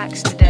tracks today.